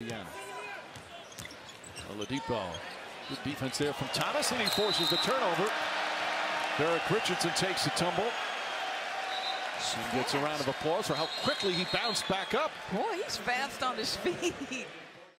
Yeah. Oladipo. Good defense there from Thomas, and he forces the turnover. Derek Richardson takes the tumble. Soon gets a round of applause for how quickly he bounced back up. Boy, he's fast on his feet.